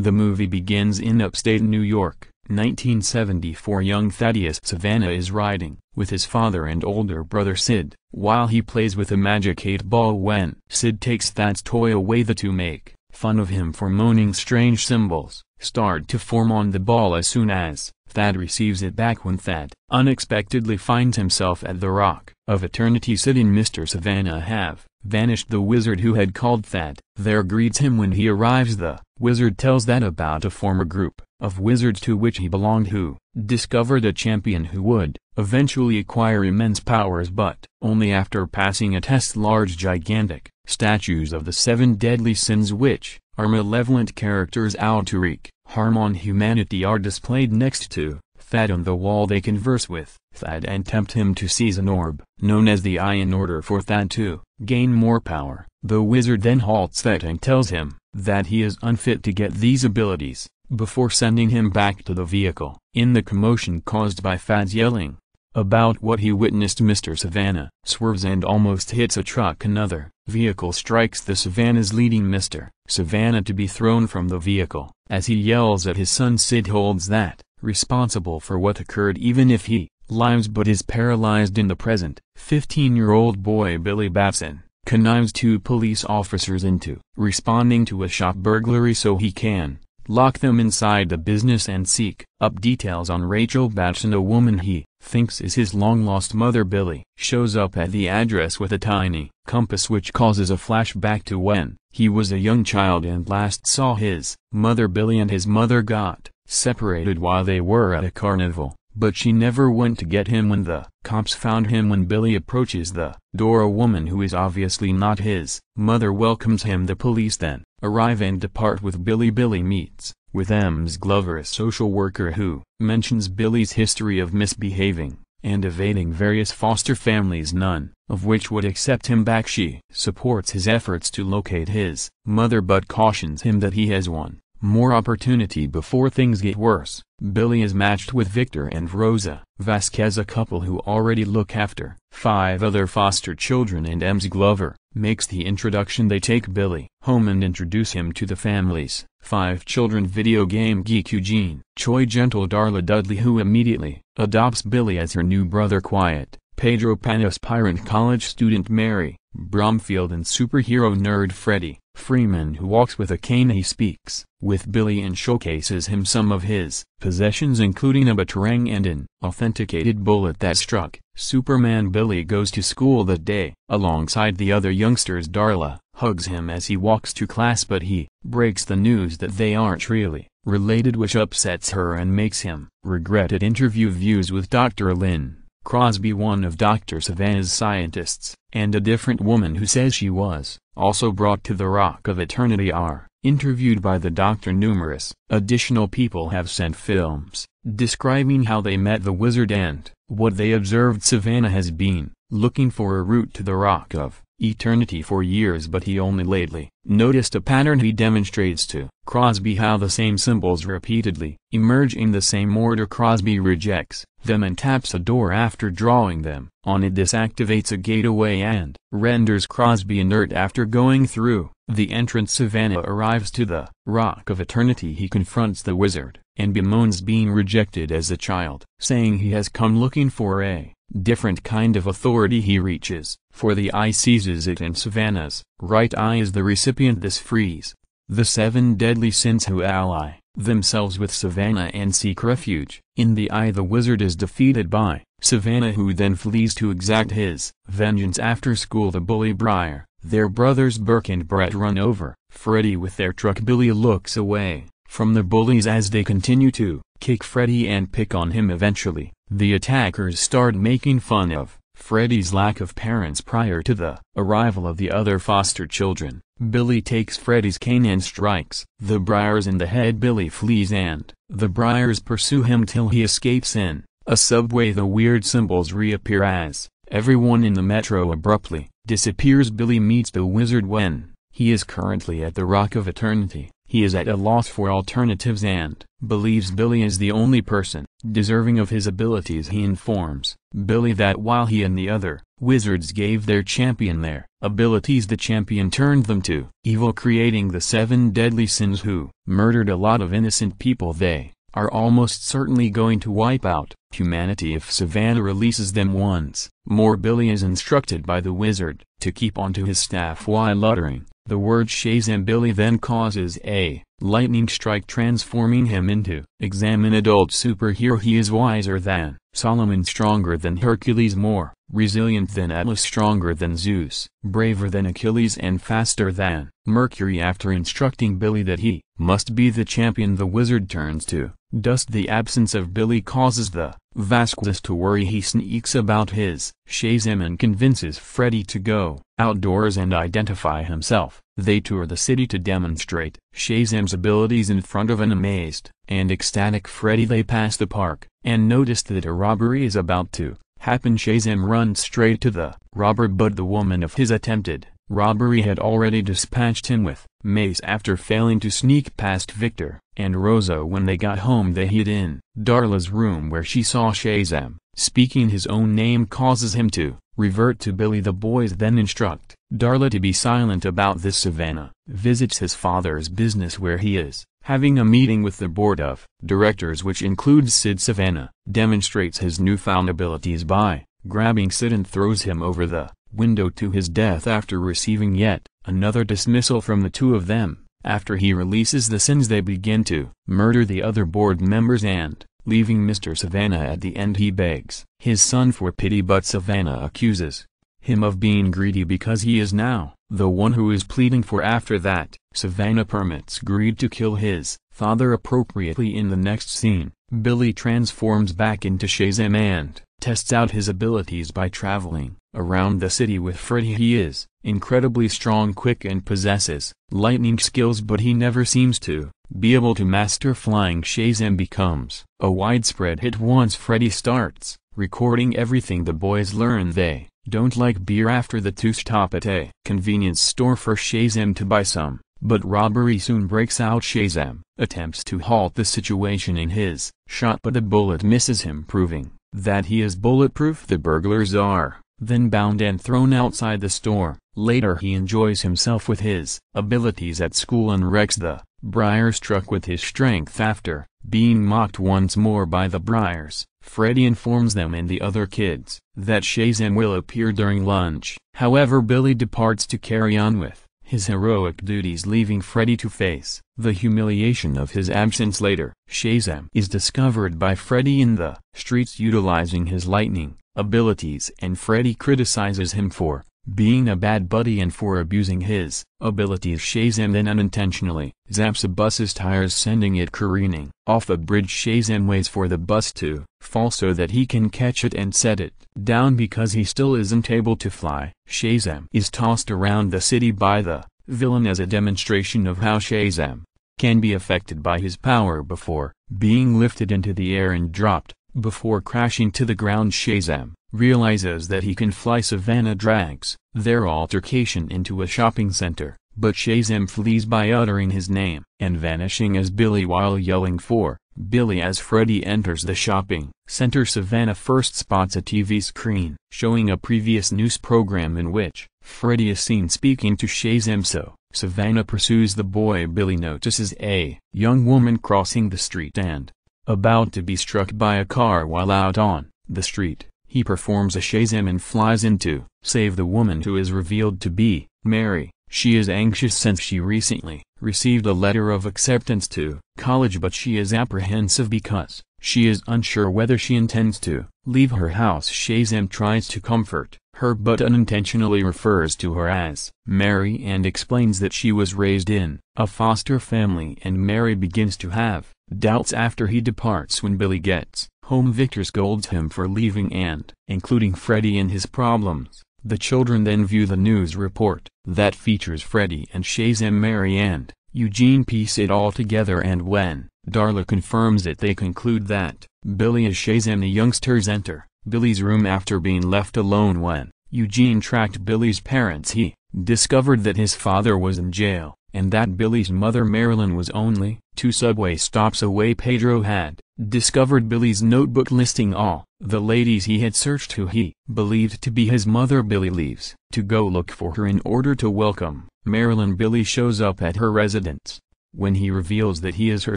The movie begins in upstate New York, 1974 young Thaddeus Sivana is riding, with his father and older brother Sid, while he plays with a magic 8-ball when Sid takes Thad's toy away the two make fun of him for moaning strange symbols, start to form on the ball as soon as Thad receives it back when Thad unexpectedly finds himself at the Rock of Eternity Sid and Mr. Sivana have vanished the wizard who had called Thad. There greets him when he arrives the wizard tells Thad about a former group of wizards to which he belonged who discovered a champion who would eventually acquire immense powers but only after passing a test large gigantic statues of the seven deadly sins which are malevolent characters out to wreak harm on humanity are displayed next to Thad on the wall they converse with Thad and tempt him to seize an orb, known as the Eye in order for Thad to gain more power. The wizard then halts Thad and tells him that he is unfit to get these abilities, before sending him back to the vehicle. In the commotion caused by Thad's yelling about what he witnessed Mr. Sivana swerves and almost hits a truck another vehicle strikes the Sivana's leading Mr. Sivana to be thrown from the vehicle. As he yells at his son Sid holds Thad responsible for what occurred even if he lives but is paralyzed in the present. 15-year-old boy Billy Batson connives two police officers into responding to a shop burglary so he can lock them inside the business and seek up details on Rachel Batson a woman he thinks is his long-lost mother Billy shows up at the address with a tiny compass which causes a flashback to when he was a young child and last saw his mother Billy and his mother got separated while they were at a carnival but she never went to get him when the cops found him. When Billy approaches the door a woman who is obviously not his mother welcomes him. The police then arrive and depart with Billy. Billy meets with Ems Glover a social worker who mentions Billy's history of misbehaving and evading various foster families none of which would accept him back. She supports his efforts to locate his mother but cautions him that he has one more opportunity before things get worse. Billy is matched with Victor and Rosa Vasquez a couple who already look after five other foster children and Ems Glover makes the introduction they take Billy home and introduce him to the families. Five children video game geek Eugene Choi gentle Darla Dudley who immediately adopts Billy as her new brother Quiet, Pedro Peña aspirant college student Mary, Bromfield and superhero nerd Freddy. Freeman who walks with a cane he speaks with Billy and showcases him some of his possessions including a batarang and an authenticated bullet that struck Superman Billy goes to school that day alongside the other youngsters Darla hugs him as he walks to class but he breaks the news that they aren't really related which upsets her and makes him regret it interview views with Dr. Lynn Crosby one of Dr. Sivana's scientists, and a different woman who says she was, also brought to the Rock of Eternity are, interviewed by the doctor numerous, additional people have sent films, describing how they met the wizard and, what they observed Sivana has been, looking for a route to the Rock of Eternity for years but he only lately noticed a pattern he demonstrates to Crosby how the same symbols repeatedly emerge in the same order Crosby rejects them and taps a door after drawing them on it. This activates a gateway and renders Crosby inert after going through the entrance. Sivana arrives to the Rock of Eternity. He confronts the wizard and bemoans being rejected as a child saying he has come looking for a different kind of authority he reaches, for the eye seizes it and Sivana's right eye is the recipient this frees. The seven deadly sins who ally themselves with Sivana and seek refuge. In the eye the wizard is defeated by Sivana who then flees to exact his vengeance after school the bully Breyer. Their brothers Burke and Brett run over Freddy with their truck Billy looks away from the bullies as they continue to kick Freddy and pick on him eventually. The attackers start making fun of Freddy's lack of parents prior to the arrival of the other foster children. Billy takes Freddy's cane and strikes the Breyers in the head. Billy flees and the Breyers pursue him till he escapes in a subway. The weird symbols reappear as everyone in the metro abruptly disappears. Billy meets the wizard when he is currently at the Rock of Eternity. He is at a loss for alternatives and believes Billy is the only person deserving of his abilities he informs Billy that while he and the other wizards gave their champion their abilities the champion turned them to evil creating the seven deadly sins who murdered a lot of innocent people they are almost certainly going to wipe out humanity if Sivana releases them once. More Billy is instructed by the wizard to keep onto his staff while uttering the word Shazam Billy then causes a lightning strike transforming him into examine adult superhero. He is wiser than Solomon stronger than Hercules more resilient than Atlas stronger than Zeus braver than Achilles and faster than Mercury. After instructing Billy that he must be the champion the wizard turns to Dust the absence of Billy causes the Vasquez to worry? He sneaks about his Shazam and convinces Freddy to go outdoors and identify himself. They tour the city to demonstrate Shazam's abilities in front of an amazed and ecstatic Freddy. They pass the park and notice that a robbery is about to happen. Shazam runs straight to the robber but the woman of his attempted robbery had already dispatched him with mace after failing to sneak past Victor and Rosa when they got home they hid in Darla's room where she saw Shazam. Speaking his own name causes him to revert to Billy the boys then instruct Darla to be silent about this Sivana. Visits his father's business where he is having a meeting with the board of directors which includes Sid Sivana. Demonstrates his newfound abilities by grabbing Sid and throws him over the window to his death after receiving yet another dismissal from the two of them. After he releases the sins they begin to murder the other board members and, leaving Mr. Sivana at the end he begs his son for pity but Sivana accuses him of being greedy because he is now the one who is pleading for after that. Sivana permits Greed to kill his father appropriately in the next scene. Billy transforms back into Shazam and tests out his abilities by traveling around the city with Freddy. He is incredibly strong quick and possesses lightning skills but he never seems to be able to master flying. Shazam becomes a widespread hit once Freddy starts recording everything the boys learn. They don't like beer after the two stop at a convenience store for Shazam to buy some but robbery soon breaks out Shazam attempts to halt the situation in his shot but a bullet misses him proving that he is bulletproof the burglars are then bound and thrown outside the store. Later he enjoys himself with his abilities at school and wrecks the Breyers struck with his strength after being mocked once more by the Breyers. Freddy informs them and the other kids that Shazam will appear during lunch. However Billy departs to carry on with his heroic duties leaving Freddy to face the humiliation of his absence later. Shazam is discovered by Freddy in the streets utilizing his lightning abilities and Freddy criticizes him for being a bad buddy and for abusing his abilities Shazam then unintentionally zaps a bus's tires sending it careening off a bridge Shazam waits for the bus to fall so that he can catch it and set it down because he still isn't able to fly. Shazam is tossed around the city by the villain as a demonstration of how Shazam can be affected by his power before being lifted into the air and dropped before crashing to the ground Shazam realizes that he can fly Sivana drags their altercation into a shopping center, but Shazam flees by uttering his name and vanishing as Billy while yelling for Billy as Freddy enters the shopping center. Sivana first spots a TV screen showing a previous news program in which Freddy is seen speaking to Shazam so Sivana pursues the boy. Billy notices a young woman crossing the street and about to be struck by a car while out on the street, he performs a Shazam and flies in to save the woman who is revealed to be Mary. She is anxious since she recently received a letter of acceptance to college but she is apprehensive because she is unsure whether she intends to leave her house. Shazam tries to comfort her but unintentionally refers to her as Mary and explains that she was raised in a foster family and Mary begins to have doubts after he departs when Billy gets home Victor scolds him for leaving and including Freddy in his problems. The children then view the news report that features Freddy and Shazam Mary and Eugene piece it all together and when Darla confirms it they conclude that Billy is Shazam the youngsters enter Billy's room after being left alone when Eugene tracked Billy's parents he discovered that his father was in jail. And that Billy's mother Marilyn was only two subway stops away Pedro had discovered Billy's notebook listing all the ladies he had searched who he believed to be his mother Billy leaves to go look for her in order to welcome Marilyn Billy shows up at her residence. When he reveals that he is her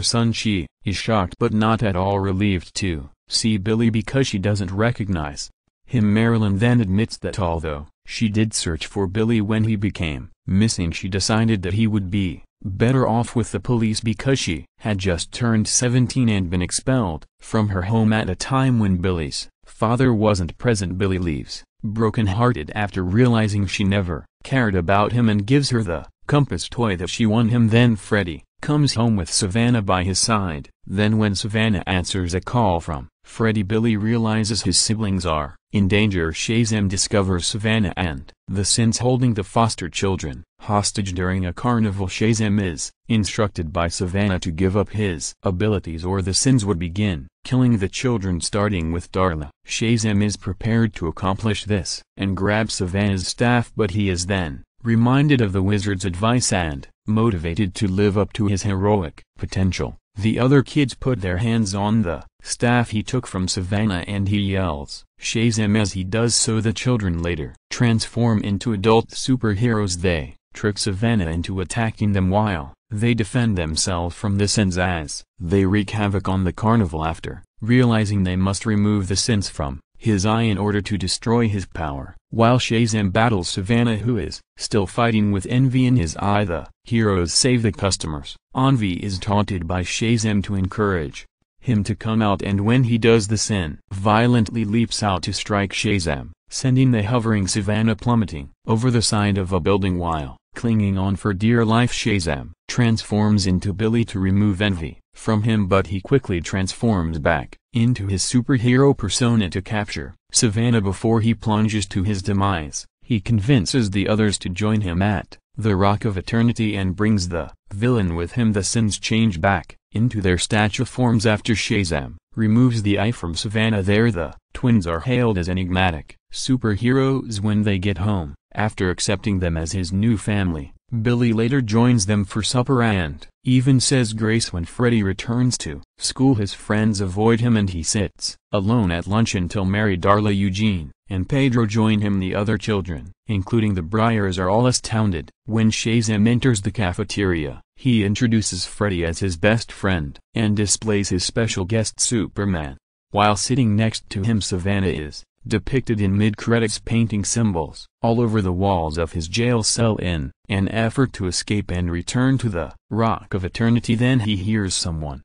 son she is shocked but not at all relieved to see Billy because she doesn't recognize him Marilyn then admits that although she did search for Billy when he became missing she decided that he would be better off with the police because she had just turned 17 and been expelled from her home at a time when Billy's father wasn't present. Billy leaves, broken-hearted after realizing she never cared about him and gives her the compass toy that she won him. Then Freddy comes home with Sivana by his side, then when Sivana answers a call from Freddy Billy realizes his siblings are in danger Shazam discovers Sivana and the Sins holding the foster children hostage during a carnival Shazam is instructed by Sivana to give up his abilities or the Sins would begin killing the children starting with Darla. Shazam is prepared to accomplish this and grabs Sivana's staff but he is then reminded of the wizard's advice and motivated to live up to his heroic potential. The other kids put their hands on the staff he took from Sivana and he yells, Shazam as he does so the children later transform into adult superheroes they trick Sivana into attacking them while they defend themselves from the sins as they wreak havoc on the carnival after realizing they must remove the sins from his eye in order to destroy his power. While Shazam battles Sivana who is still fighting with envy in his eye the heroes save the customers. Envy is taunted by Shazam to encourage him to come out and when he does the sin violently leaps out to strike Shazam, sending the hovering Sivana plummeting over the side of a building while, clinging on for dear life Shazam, transforms into Billy to remove envy from him but he quickly transforms back into his superhero persona to capture Sivana before he plunges to his demise. He convinces the others to join him at the Rock of Eternity and brings the villain with him the sins change back into their statue forms after Shazam removes the eye from Sivana there the twins are hailed as enigmatic superheroes when they get home, after accepting them as his new family. Billy later joins them for supper and even says grace when Freddy returns to school his friends avoid him and he sits alone at lunch until Mary Darla Eugene and Pedro join him the other children, including the Breyers are all astounded. When Shazam enters the cafeteria, he introduces Freddy as his best friend and displays his special guest Superman. While sitting next to him Sivana is depicted in mid-credits painting symbols all over the walls of his jail cell in an effort to escape and return to the Rock of Eternity. Then he hears someone